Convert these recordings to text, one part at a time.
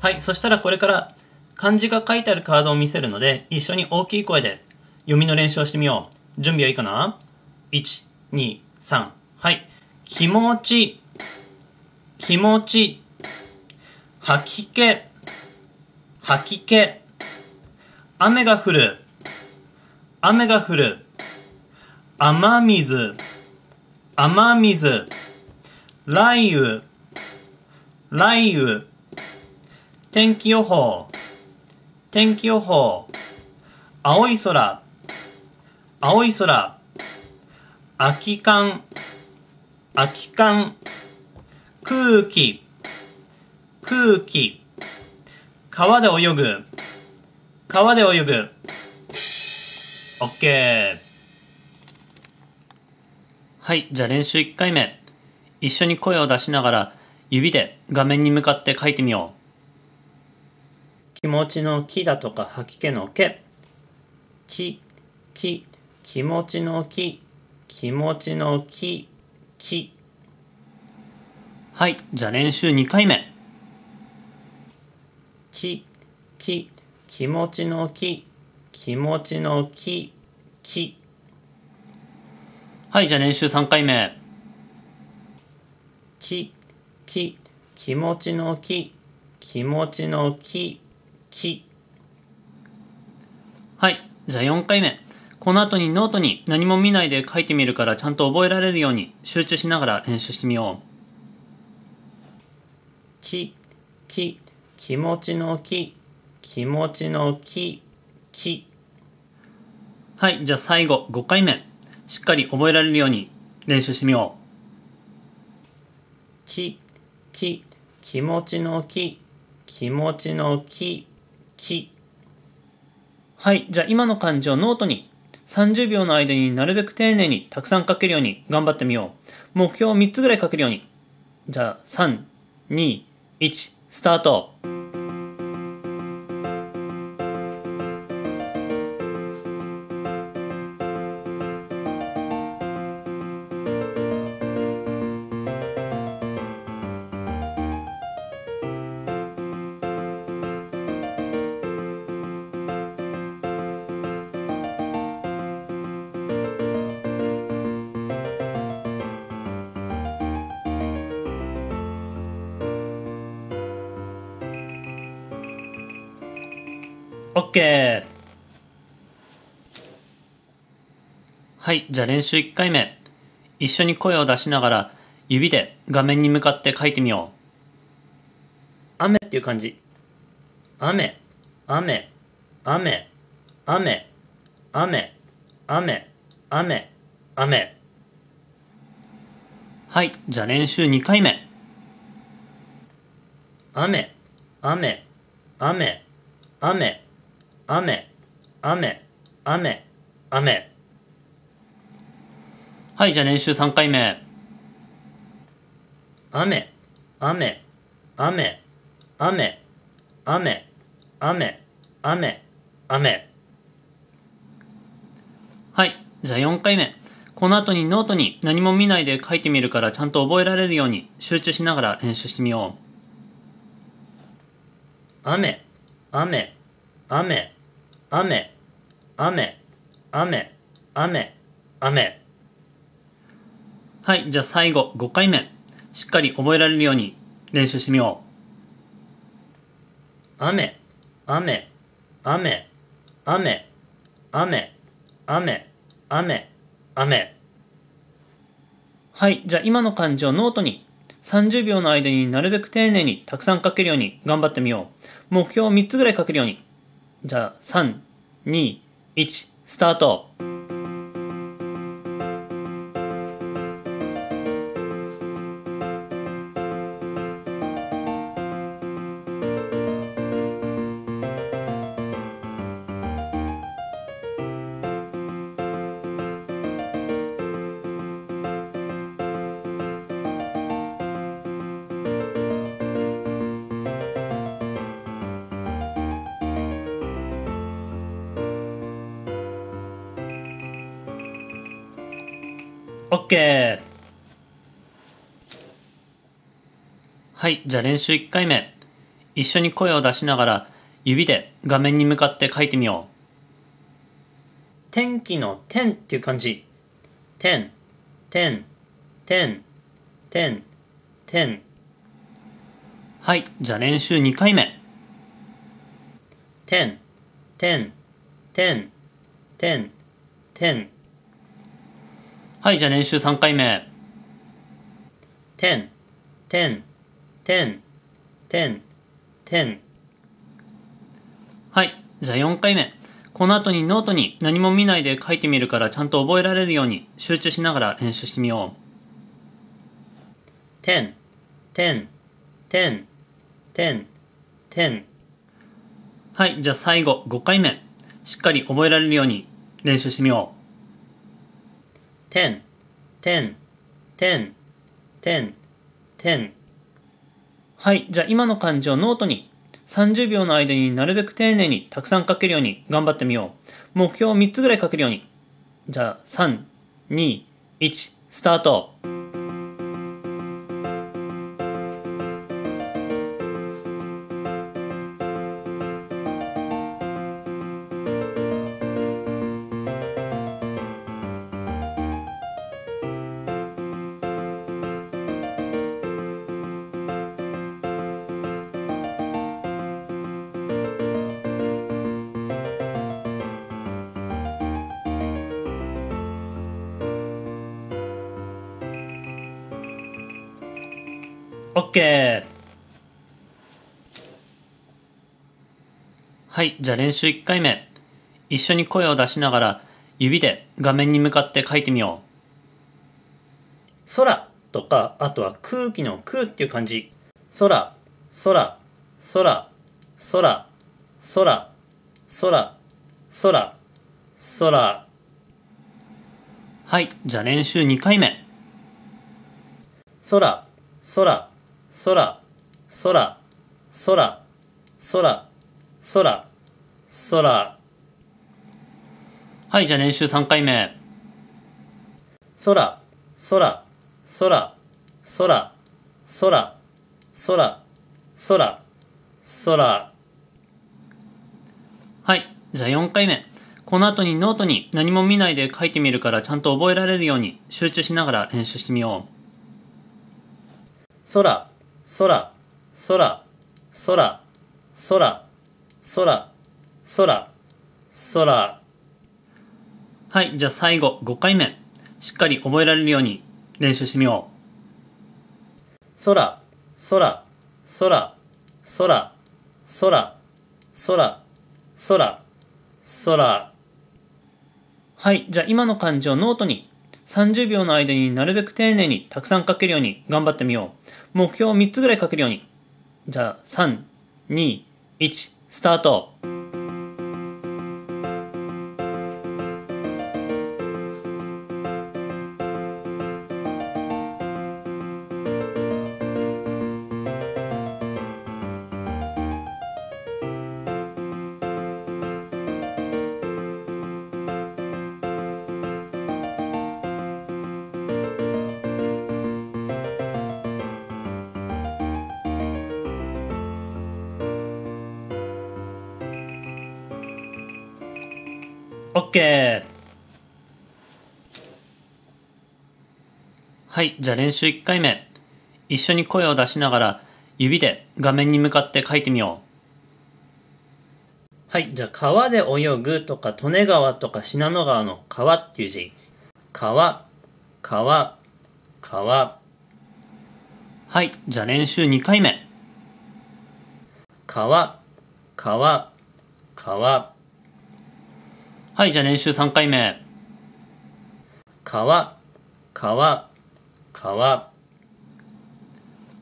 はい、そしたらこれから漢字が書いてあるカードを見せるので、一緒に大きい声で読みの練習をしてみよう。準備はいいかな ?1、2、3。はい。気持ち、気持ち、吐き気、吐き気、雨が降る、雨が降る、雨水、雨水、雷雨、雷雨、天気予報、天気予報、青い空、青い空、空き缶、空き缶、空気、空気、川で泳ぐ、川で泳ぐ。オッケー。はい、じゃあ練習1回目。一緒に声を出しながら指で画面に向かって書いてみよう。気持ちの気だとか吐き気の気。気、気、気持ちの気、気持ちの気、気。はい、じゃあ練習2回目。気、気、気持ちの気、気持ちの気、気。はい、じゃあ練習3回目。気、気、気持ちの気、気持ちの気、気。はい、じゃあ4回目。この後にノートに何も見ないで書いてみるからちゃんと覚えられるように集中しながら練習してみよう。気、気、気持ちの気、気持ちの気、気。はい、じゃあ最後5回目。しっかり覚えられるように練習してみよう。気、気、気持ちの気、気持ちの気、き。はい、じゃあ今の漢字をノートに30秒の間になるべく丁寧にたくさん書けるように頑張ってみよう。目標を3つぐらい書けるように。じゃあ3、2、1、スタート。オッケーはい、じゃあ練習1回目。一緒に声を出しながら指で画面に向かって書いてみよう。雨っていう感じ。雨、雨、雨、雨、雨、雨、雨、雨。はい、じゃあ練習2回目。雨、雨、雨、雨、雨、雨、雨、雨。はい、じゃあ練習3回目。雨、雨、雨、雨、雨、雨、雨、雨。はい、じゃあ4回目。この後にノートに何も見ないで書いてみるからちゃんと覚えられるように集中しながら練習してみよう。雨、雨、雨、雨、雨、雨、雨、雨。はい、じゃあ最後5回目。しっかり覚えられるように練習してみよう。雨、雨、雨、雨、雨、雨、雨、雨。はい、じゃあ今の漢字をノートに30秒の間になるべく丁寧にたくさん書けるように頑張ってみよう。目標を3つぐらい書けるように。じゃあ3、2、1、スタート。オッケーはい、じゃあ練習1回目。一緒に声を出しながら指で画面に向かって書いてみよう。天気の天っていう感じ。天、天、天、天、天。はい、じゃあ練習2回目。天、天、天、天、天。はい、じゃあ練習3回目。天、天、天、天、天。はい、じゃあ4回目。この後にノートに何も見ないで書いてみるからちゃんと覚えられるように集中しながら練習してみよう。天、天、天、天、天。はい、じゃあ最後5回目。しっかり覚えられるように練習してみよう。天、天、天、天、天。はい、じゃあ今の漢字をノートに30秒の間になるべく丁寧にたくさん書けるように頑張ってみよう。目標を3つぐらい書けるように。じゃあ3、2、1、スタート。OK! はい、じゃあ練習1回目。一緒に声を出しながら指で画面に向かって書いてみよう。空とか、あとは空気の空っていう感じ。空、空、空、空、空、空、空、空。はい、じゃあ練習2回目。空、空、空、空、空、空、空、空。はい、じゃあ練習3回目。空、空、空、空、空、空、空、空。はい、じゃあ4回目。この後にノートに何も見ないで書いてみるからちゃんと覚えられるように集中しながら練習してみよう。空、空、空、空、空、空、空、空。はい、じゃあ最後5回目。しっかり覚えられるように練習してみよう。空、空、空、空、空、空、空、空。はい、じゃあ今の漢字をノートに30秒の間になるべく丁寧にたくさん書けるように頑張ってみよう。目標を3つぐらい書けるように。じゃあ、3、2、1、スタート。OK! はい、じゃあ練習1回目。一緒に声を出しながら指で画面に向かって書いてみよう。はい、じゃあ川で泳ぐとか利根川とか信濃川の川っていう字。川、川、川。はい、じゃあ練習2回目。川、川、川。はい、じゃあ練習3回目。川、川、川。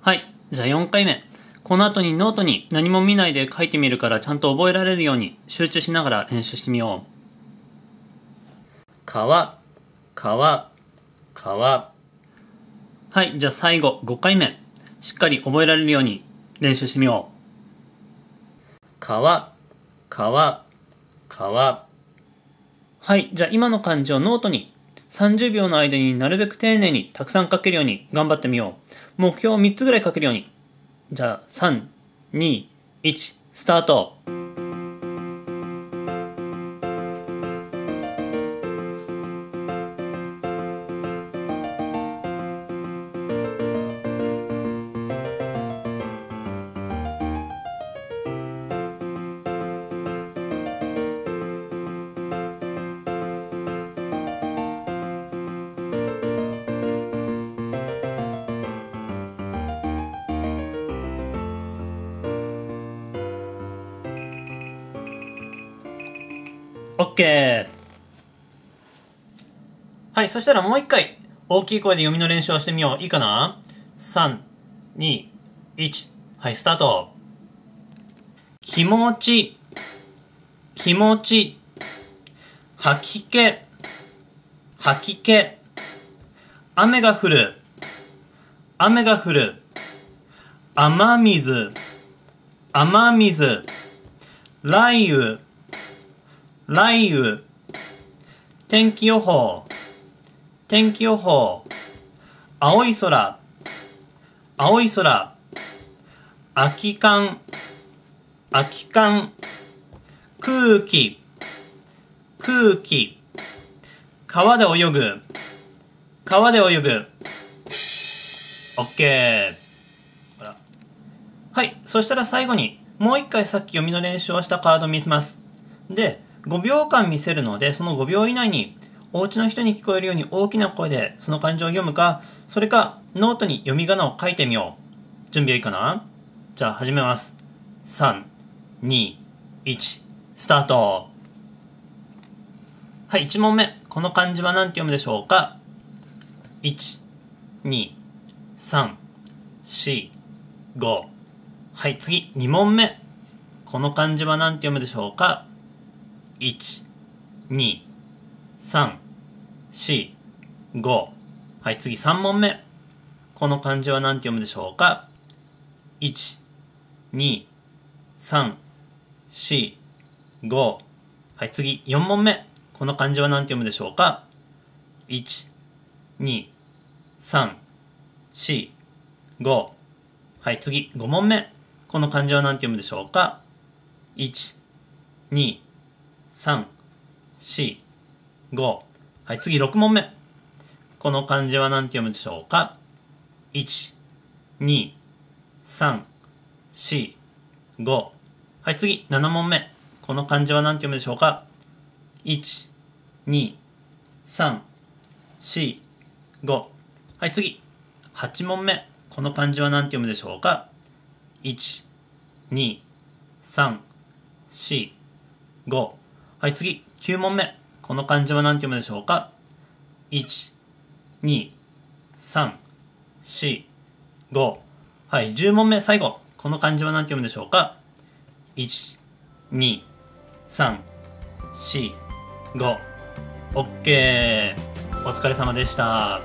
はい、じゃあ4回目。この後にノートに何も見ないで書いてみるからちゃんと覚えられるように集中しながら練習してみよう。川、川、川。はい、じゃあ最後5回目。しっかり覚えられるように練習してみよう。川、川、川。はい。じゃあ今の漢字をノートに30秒の間になるべく丁寧にたくさん書けるように頑張ってみよう。目標を3つぐらい書けるように。じゃあ3、2、1スタート OK! はい、そしたらもう一回大きい声で読みの練習をしてみよう。いいかな ?3、2、1。はい、スタート。気持ち、気持ち、吐き気、吐き気。雨が降る、雨が降る。雨水、雨水。雷雨、雷雨。天気予報、天気予報。青い空、青い空。空き缶、空き缶。空気、空気。川で泳ぐ、川で泳ぐ。オッケー。ほら。はい。そしたら最後に、もう一回さっき読みの練習をしたカードを見せます。で、5秒間見せるので、その5秒以内に、お家の人に聞こえるように大きな声でその漢字を読むか、それかノートに読み仮名を書いてみよう。準備はいいかな？じゃあ始めます。3、2、1、スタート。はい、1問目。この漢字は何て読むでしょうか ?1、2、3、4、5。はい、次、2問目。この漢字は何て読むでしょうか？?1、2、3、4、5。はい、次3問目。この漢字は何て読むでしょうか ?1、2、3、4、5。はい、次4問目。この漢字は何て読むでしょうか ?1、2、3、4、5。はい、次5問目。この漢字は何て読むでしょうか ?1、2、3、4、5。はい、次6問目。この漢字は何て読むでしょうか ?1、2、3、4、5。はい、次7問目。この漢字は何て読むでしょうか ?1、2、3、4、5。はい、次8問目。この漢字は何て読むでしょうか ?1、2、3、4、5。はい、次9問目。この漢字は何て読むでしょうか ?1、2、3、4、5。はい、10問目最後。この漢字は何て読むでしょうか ?1、2、3、4、5。OK。お疲れ様でした。